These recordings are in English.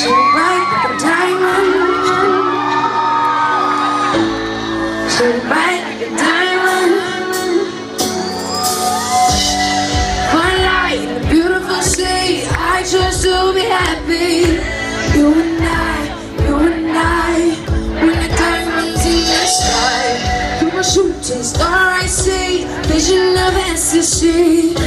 so bright like a diamond So bright like a diamond One in a beautiful I chose to be happy You and I, you and I When the diamonds in the sky You're shooting star I see Vision of ecstasy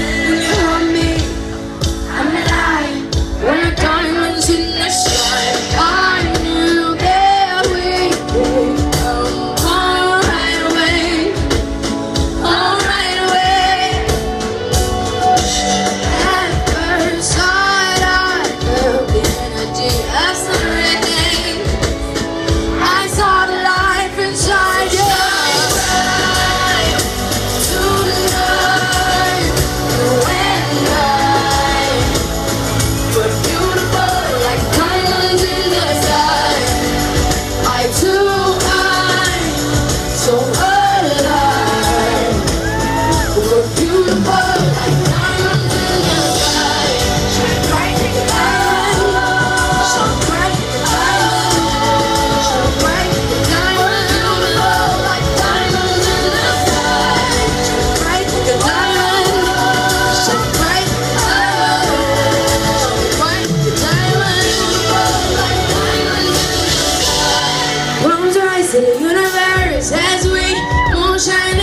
the universe as we moonshine.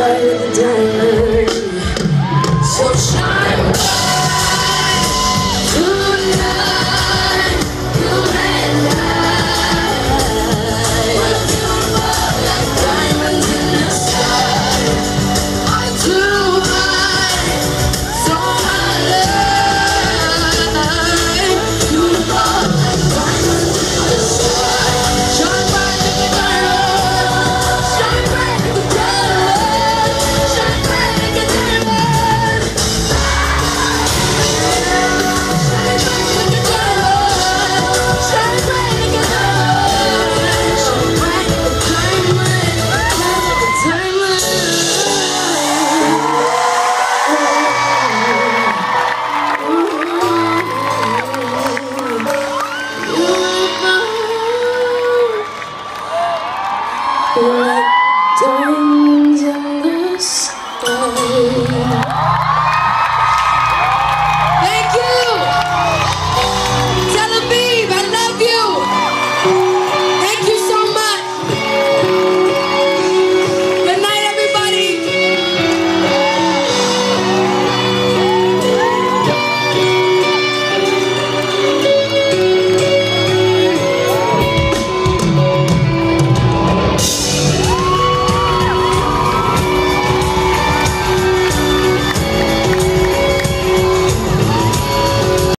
of the time